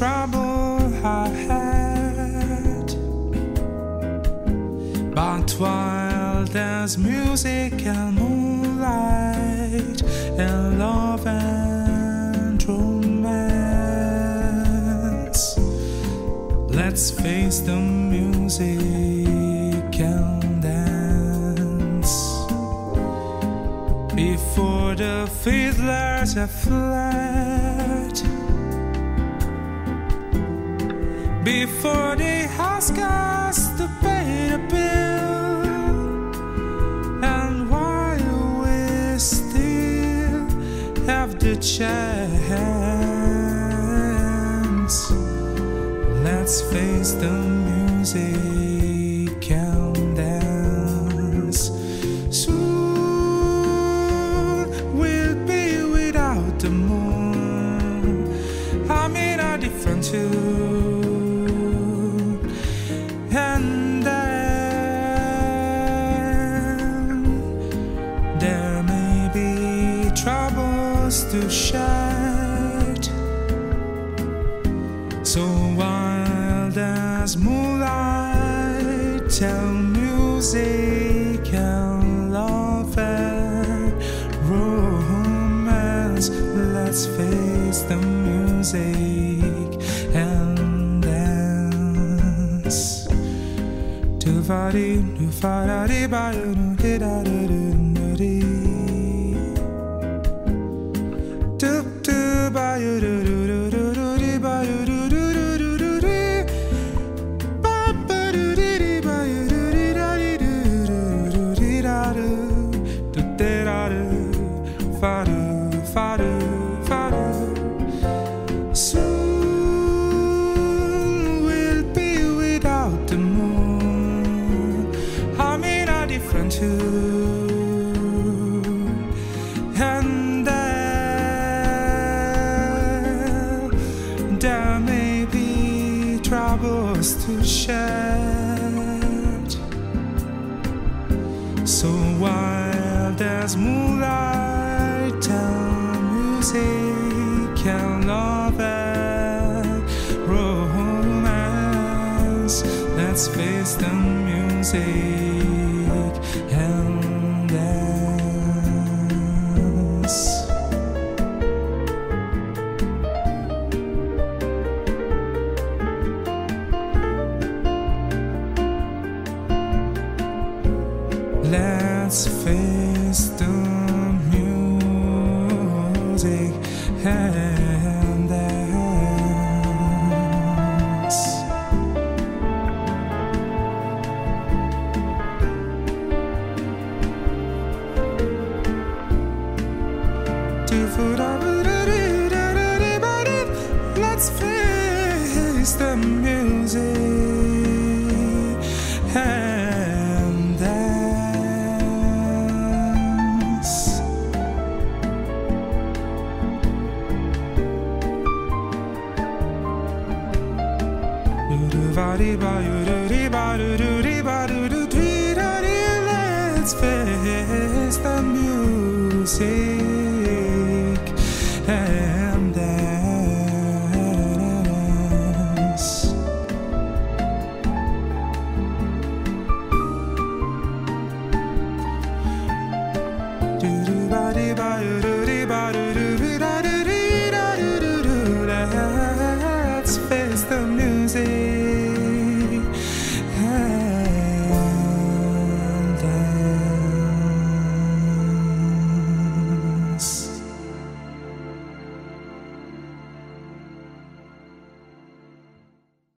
There I had. but while there's music and moonlight and love and romance, let's face the music and dance before the fiddlers have fled. Before they ask us to pay the bill, and while we still have the chance, let's face the music and dance. Soon we'll be without the moon. I'm in a different tune. To shed. So wild as moonlight tell music and love and romance, let's face the music and dance. Do fa do fa da ba da. Do ba troubles to shed. So while there's moonlight and music and love and romance, let's face the music Let's face the music and dance. Let's face the music dance. Let's face the music